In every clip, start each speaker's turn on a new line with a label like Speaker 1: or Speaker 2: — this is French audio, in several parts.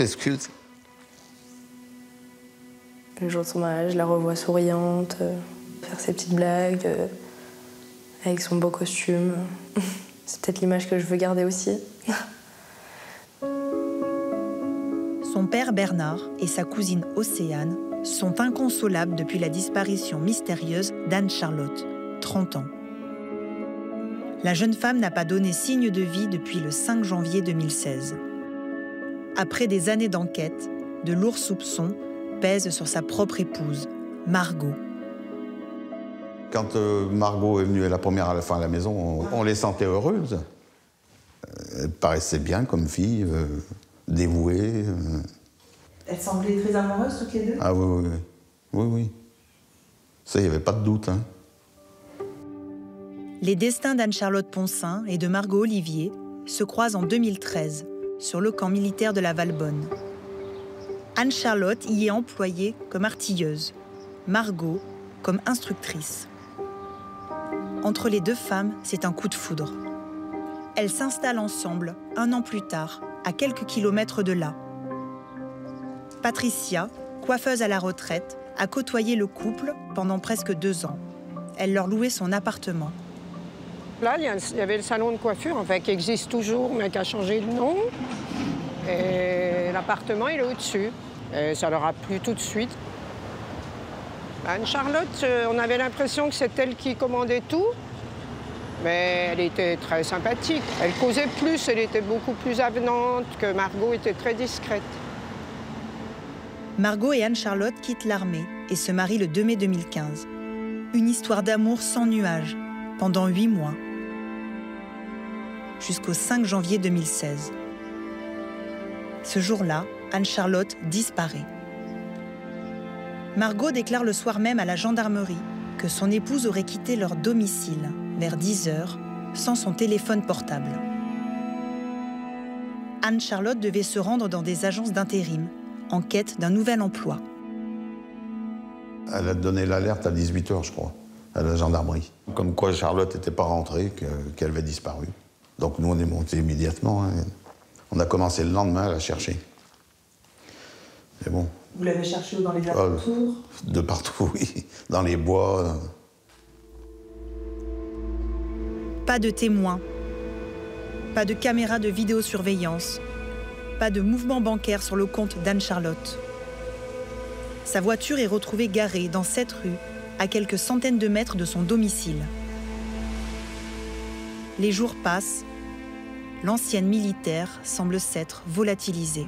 Speaker 1: m'excuse.
Speaker 2: Le jour de son mariage, je la revois souriante, euh, faire ses petites blagues, euh, avec son beau costume. C'est peut-être l'image que je veux garder aussi.
Speaker 3: Son père Bernard et sa cousine Océane sont inconsolables depuis la disparition mystérieuse d'Anne-Charlotte, 30 ans. La jeune femme n'a pas donné signe de vie depuis le 5 janvier 2016. Après des années d'enquête, de lourds soupçons pèsent sur sa propre épouse, Margot.
Speaker 1: Quand euh, Margot est venue la première à la fin à la maison, on, on les sentait heureuses. Euh, Elle paraissait bien comme fille, euh, dévouée. euh.
Speaker 4: Elles semblaient très amoureuses toutes les deux?
Speaker 1: Ah oui, oui, oui. Oui, oui. Ça, il n'y avait pas de doute. Hein.
Speaker 3: Les destins d'Anne-Charlotte Poncin et de Margot Olivier se croisent en 2013 sur le camp militaire de la Valbonne. Anne-Charlotte y est employée comme artilleuse, Margot comme instructrice. Entre les deux femmes, c'est un coup de foudre. Elles s'installent ensemble un an plus tard, à quelques kilomètres de là. Patricia, coiffeuse à la retraite, a côtoyé le couple pendant presque deux ans. Elle leur louait son appartement.
Speaker 5: Là, il y, avait le salon de coiffure, enfin, qui existe toujours, mais qui a changé de nom. Et l'appartement, il est au-dessus. Et ça leur a plu tout de suite. Anne-Charlotte, euh, on avait l'impression que c'est elle qui commandait tout. Mais elle était très sympathique. Elle causait plus, elle était beaucoup plus avenante, que Margot était très discrète.
Speaker 3: Margot et Anne-Charlotte quittent l'armée et se marient le 2 mai 2015. Une histoire d'amour sans nuages, pendant huit mois. Jusqu'au 5 janvier 2016. Ce jour-là, Anne-Charlotte disparaît. Margot déclare le soir même à la gendarmerie que son épouse aurait quitté leur domicile vers 10 heures sans son téléphone portable. Anne-Charlotte devait se rendre dans des agences d'intérim en quête d'un nouvel emploi.
Speaker 1: Elle a donné l'alerte à 18h, je crois, à la gendarmerie. Comme quoi Charlotte n'était pas rentrée, que- qu'elle avait disparu. Donc nous, on est montés immédiatement. hein. On a commencé le lendemain à la chercher. Mais bon,
Speaker 4: Vous l'avez cherchée où dans les
Speaker 1: Ah,
Speaker 4: alentours?
Speaker 1: de partout, oui. Dans les bois. euh.
Speaker 3: Pas de témoins, pas de caméras de vidéosurveillance, pas de mouvement bancaire sur le compte d'Anne-Charlotte. Sa voiture est retrouvée garée dans cette rue, à quelques centaines de mètres de son domicile. Les jours passent, l'ancienne militaire semble s'être volatilisée.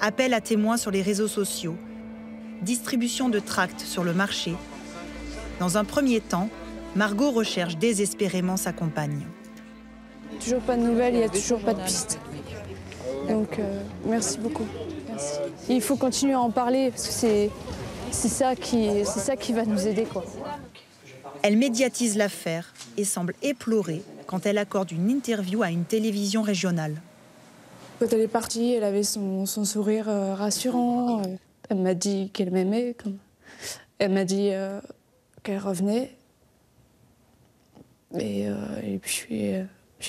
Speaker 3: Appel à témoins sur les réseaux sociaux, distribution de tracts sur le marché, dans un premier temps, Margot recherche désespérément sa compagne.
Speaker 6: Toujours pas de nouvelles, il n'y a toujours pas de piste. Donc euh, merci beaucoup. Merci. Il faut continuer à en parler parce que c'est c'est ça qui c'est ça qui va nous aider quoi.
Speaker 3: Elle médiatise l'affaire semble éplorée quand elle accorde une interview à une télévision régionale.
Speaker 6: Quand elle est partie, elle avait son, sourire euh, rassurant. Elle m'a dit qu'elle m'aimait. Comme... Elle m'a dit euh, qu'elle revenait. Et, euh, puis,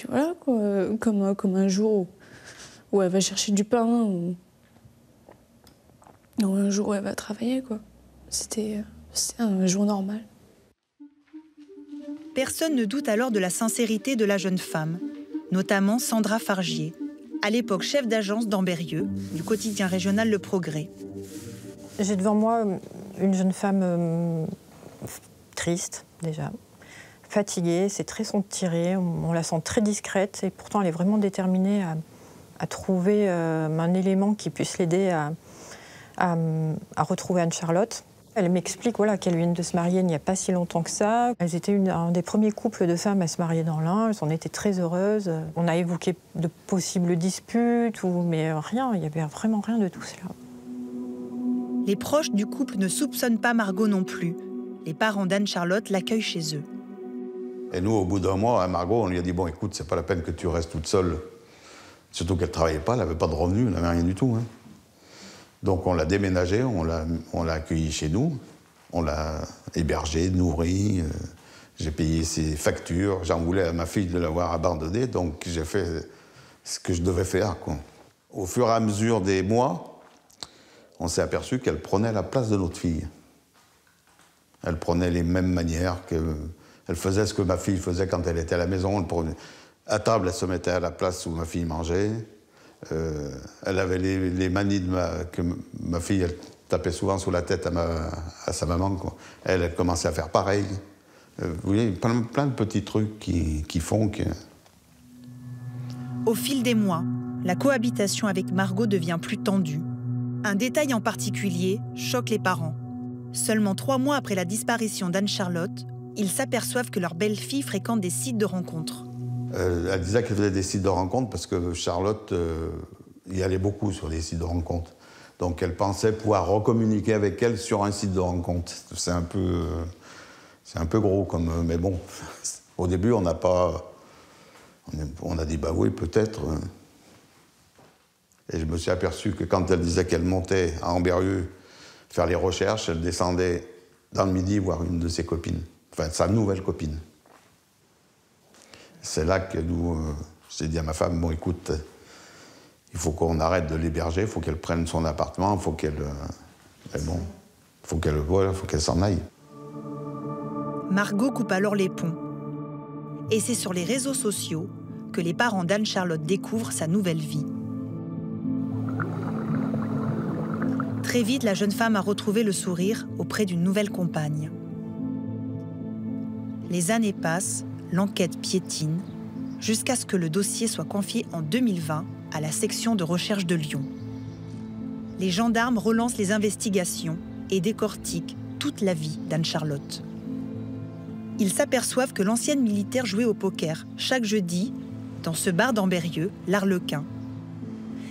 Speaker 6: voilà, quoi, comme, comme un jour où, où elle va chercher du pain ou, un jour où elle va travailler. c'était un jour normal.
Speaker 3: Personne ne doute alors de la sincérité de la jeune femme, notamment Sandra Fargier, à l'époque chef d'agence d'Ambérieux, du quotidien régional Le Progrès.
Speaker 7: J'ai devant moi euh, une jeune femme euh, triste déjà, fatiguée, ses traits sont tirés, on la sent très discrète et pourtant elle est vraiment déterminée à, trouver euh, un élément qui puisse l'aider à retrouver Anne-Charlotte. Elle m'explique voilà, qu'elles viennent de se marier il n'y a pas si longtemps que ça. Elles étaient une- un des premiers couples de femmes à se marier dans l'un. Elles en étaient très heureuses. On a évoqué de possibles disputes, ou, mais rien, il n'y avait vraiment rien de tout cela.
Speaker 3: Les proches du couple ne soupçonnent pas Margot non plus. Les parents d'Anne-Charlotte l'accueillent chez eux.
Speaker 1: Et nous, au bout d'un mois, à Margot, on lui a dit Bon, écoute, c'est pas la peine que tu restes toute seule. Surtout qu'elle travaillait pas, elle n'avait pas de revenus, elle n'avait rien du tout. hein. Donc on l'a déménagée, on l'a accueillie chez nous, on l'a hébergée, nourrie. euh, j'ai payé ses factures, j'en voulais à ma fille de l'avoir abandonnée, donc j'ai fait ce que je devais faire. Au fur et à mesure des mois, on s'est aperçu qu'elle prenait la place de notre fille. Elle prenait les mêmes manières que. Elle faisait ce que ma fille faisait quand elle était à la maison. À table, elle se mettait à la place où ma fille mangeait. Euh, elle avait les, manies de ma, que ma fille, elle tapait souvent sous la tête à, sa maman. Elle, commençait à faire pareil. Euh, vous voyez, plein, plein, de petits trucs qui, qui font que.
Speaker 3: Au fil des mois, la cohabitation avec Margot devient plus tendue. Un détail en particulier choque les parents. Seulement trois mois après la disparition d'Anne-Charlotte, ils s'aperçoivent que leur belle-fille fréquente des sites de rencontres.
Speaker 1: Euh, elle disait qu'elle faisait des sites de rencontres parce que Charlotte euh, y allait beaucoup sur des sites de rencontres. Donc elle pensait pouvoir recommuniquer avec elle sur un site de rencontre. C'est un peu, euh, c'est un peu gros comme, mais bon. Au début, on n'a pas, on a dit bah oui peut-être. Et je me suis aperçu que quand elle disait qu'elle montait à Amberieu faire les recherches, elle descendait dans le midi voir une de ses copines, enfin sa nouvelle copine. C'est là que nous, euh, j'ai dit à ma femme, bon écoute, il faut qu'on arrête de l'héberger, il faut qu'elle prenne son appartement, il faut qu'elle... Euh, bon, faut qu'elle voilà, faut qu'elle s'en aille.
Speaker 3: Margot coupe alors les ponts. Et c'est sur les réseaux sociaux que les parents d'Anne-Charlotte découvrent sa nouvelle vie. Très vite, la jeune femme a retrouvé le sourire auprès d'une nouvelle compagne. Les années passent l'enquête piétine jusqu'à ce que le dossier soit confié en 2020 à la section de recherche de Lyon. Les gendarmes relancent les investigations et décortiquent toute la vie d'Anne-Charlotte. Ils s'aperçoivent que l'ancienne militaire jouait au poker chaque jeudi dans ce bar d'Amberieux, l'Arlequin.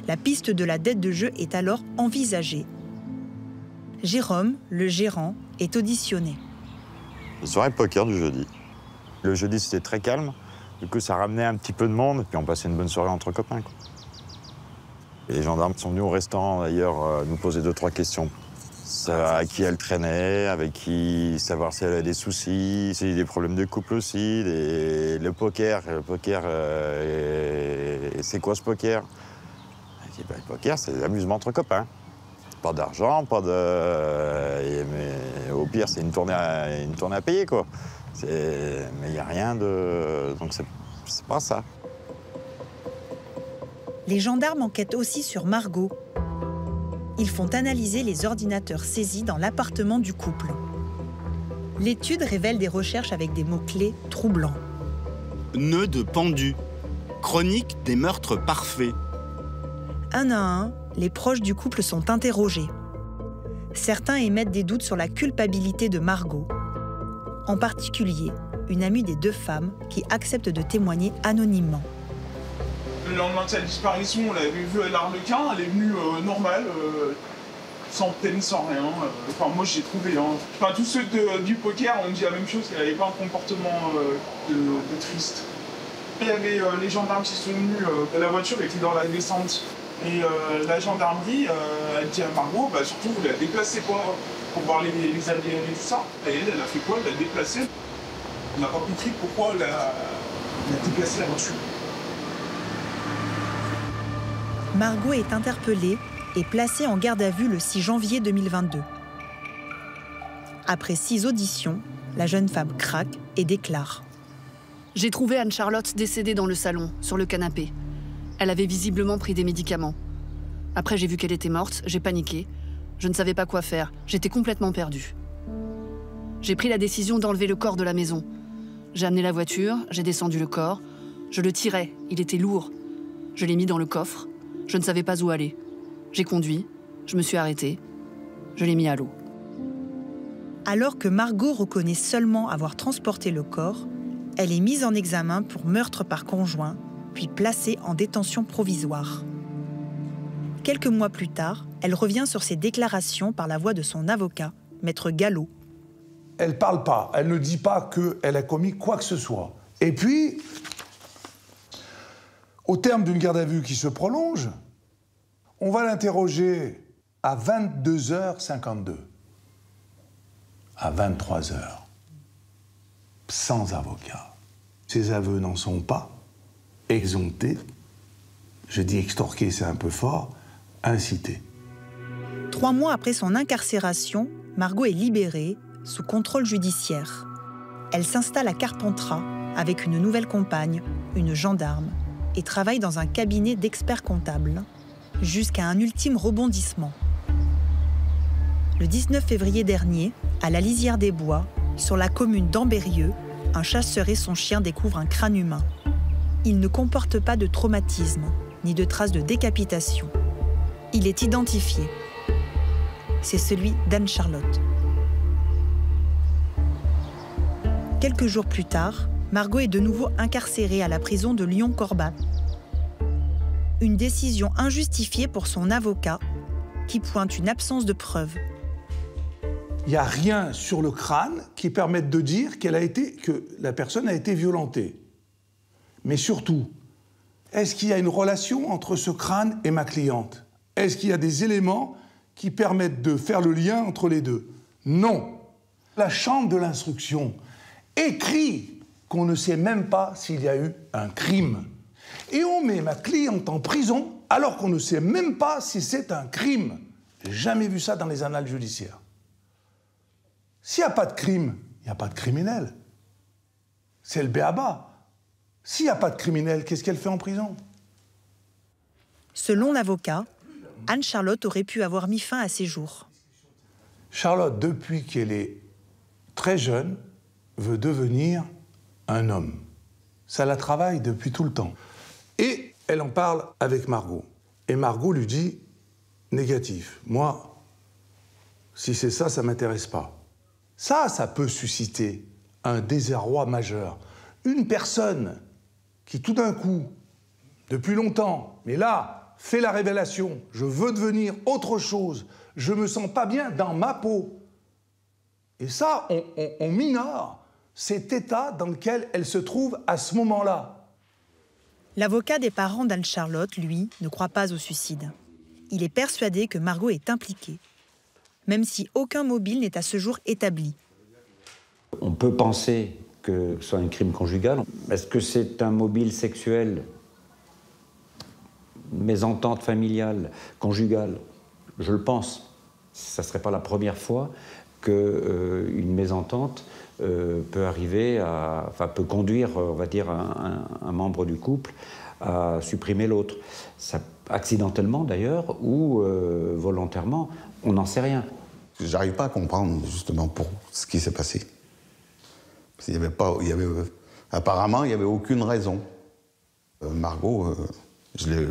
Speaker 3: La piste de la dette de jeu est alors envisagée. Jérôme, le gérant, est auditionné.
Speaker 8: Soirée poker du jeudi. Le jeudi, c'était très calme. Du coup, ça ramenait un petit peu de monde, puis on passait une bonne soirée entre copains. les gendarmes sont venus au restaurant, d'ailleurs, euh, nous poser deux, trois questions. à qui elle traînait, avec qui, savoir si elle avait des soucis, si des problèmes de couple aussi, le poker. Le poker, euh, c'est quoi ce poker? Bah, Le poker, c'est l'amusement entre copains. Pas d'argent, pas de. Mais au pire, c'est une tournée une tournée à payer, quoi. Mais il n'y a rien de. Donc c'est pas ça.
Speaker 3: Les gendarmes enquêtent aussi sur Margot. Ils font analyser les ordinateurs saisis dans l'appartement du couple. L'étude révèle des recherches avec des mots-clés troublants.
Speaker 9: Nœud de pendu. Chronique des meurtres parfaits.
Speaker 3: Un à un, les proches du couple sont interrogés. Certains émettent des doutes sur la culpabilité de Margot en particulier une amie des deux femmes qui accepte de témoigner anonymement.
Speaker 10: Le lendemain de sa disparition, on l'avait vue à l'Arlequin, elle est venue euh, normale, euh, sans peine, sans rien. Euh, enfin, moi j'ai trouvé. Hein. Enfin, tous ceux du poker ont dit la même chose, qu'elle n'avait pas un comportement de, triste. Il y avait les gendarmes qui sont venus, la voiture était dans la descente. Et la gendarmerie, elle dit à Margot, bah, surtout vous la déplacez pas pour voir les, les et tout ça. Et elle, elle a fait quoi? Elle l'a déplacé. On n'a pas compris pourquoi elle a, déplacé la voiture.
Speaker 3: Margot est interpellée et placée en garde à vue le 6 janvier 2022. Après six auditions, la jeune femme craque et déclare
Speaker 11: J'ai trouvé Anne-Charlotte décédée dans le salon, sur le canapé. Elle avait visiblement pris des médicaments. Après, j'ai vu qu'elle était morte, j'ai paniqué je ne savais pas quoi faire, j'étais complètement perdue. J'ai pris la décision d'enlever le corps de la maison. J'ai amené la voiture, j'ai descendu le corps, je le tirais, il était lourd. Je l'ai mis dans le coffre, je ne savais pas où aller. J'ai conduit, je me suis arrêtée, je l'ai mis à l'eau.
Speaker 3: Alors que Margot reconnaît seulement avoir transporté le corps, elle est mise en examen pour meurtre par conjoint, puis placée en détention provisoire. Quelques mois plus tard, elle revient sur ses déclarations par la voix de son avocat, maître Gallo.
Speaker 12: Elle parle pas, elle ne dit pas qu'elle a commis quoi que ce soit. Et puis, au terme d'une garde à vue qui se prolonge, on va l'interroger à 22h52, à 23h, sans avocat. Ses aveux n'en sont pas exemptés Je dis extorquer, c'est un peu fort, inciter.
Speaker 3: Trois mois après son incarcération, Margot est libérée sous contrôle judiciaire. Elle s'installe à Carpentras avec une nouvelle compagne, une gendarme, et travaille dans un cabinet d'experts comptables, jusqu'à un ultime rebondissement. Le 19 février dernier, à la lisière des bois, sur la commune d'Ambérieux, un chasseur et son chien découvrent un crâne humain. Il ne comporte pas de traumatisme, ni de traces de décapitation. Il est identifié. C'est celui d'Anne-Charlotte. Quelques jours plus tard, Margot est de nouveau incarcérée à la prison de Lyon-Corbat. Une décision injustifiée pour son avocat, qui pointe une absence de preuves.
Speaker 12: Il n'y a rien sur le crâne qui permette de dire que la personne a été violentée. Mais surtout, est-ce qu'il y a une relation entre ce crâne et ma cliente? Est-ce qu'il y a des éléments qui permettent de faire le lien entre les deux? Non. La chambre de l'instruction écrit qu'on ne sait même pas s'il y a eu un crime. Et on met ma cliente en prison alors qu'on ne sait même pas si c'est un crime. Jamais vu ça dans les annales judiciaires. S'il n'y a pas de crime, il n'y a pas de criminel. C'est le béaba. S'il n'y a pas de criminel, qu'est-ce qu'elle fait en prison?
Speaker 3: Selon l'avocat, Anne-Charlotte aurait pu avoir mis fin à ses jours.
Speaker 12: Charlotte, depuis qu'elle est très jeune, veut devenir un homme. Ça la travaille depuis tout le temps. Et elle en parle avec Margot. Et Margot lui dit négatif. Moi, si c'est ça, ça m'intéresse pas. Ça, ça peut susciter un désarroi majeur. Une personne qui tout d'un coup, depuis longtemps, mais là, fait la révélation, je veux devenir autre chose, je me sens pas bien dans ma peau. Et ça, on, on minore cet état dans lequel elle se trouve à ce moment-là.
Speaker 3: L'avocat des parents d'Anne-Charlotte, lui, ne croit pas au suicide. Il est persuadé que Margot est impliquée, même si aucun mobile n'est à ce jour établi.
Speaker 13: On peut penser que ce soit un crime conjugal. Est-ce que c'est un mobile sexuel, mésentente familiale, conjugale? Je le pense. Ça ne serait pas la première fois qu'une euh, mésentente euh, peut arriver peut conduire, on va dire, un, membre du couple à supprimer l'autre. accidentellement d'ailleurs ou euh, volontairement, on n'en sait rien.
Speaker 1: J'arrive pas à comprendre justement pour ce qui s'est passé. Il avait pas, euh, apparemment, il n'y avait aucune raison. Margot, je ne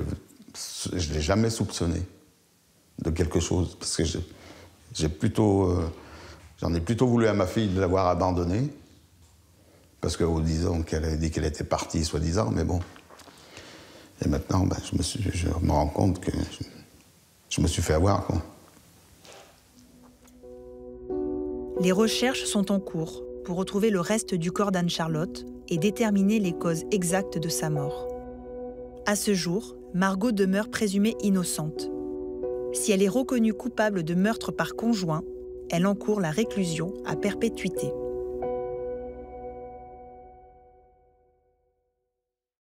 Speaker 1: l'ai jamais soupçonné de quelque chose, parce que j'ai plutôt J'en ai plutôt voulu à ma fille de l'avoir abandonnée, parce disant qu'elle avait dit qu'elle était partie, soi-disant, mais bon. Et maintenant, ben, je, me suis, rends compte que je, me suis fait avoir.
Speaker 3: Les recherches sont en cours pour retrouver le reste du corps d'Anne-Charlotte et déterminer les causes exactes de sa mort. À ce jour, Margot demeure présumée innocente. Si elle est reconnue coupable de meurtre par conjoint, elle encourt la réclusion à perpétuité.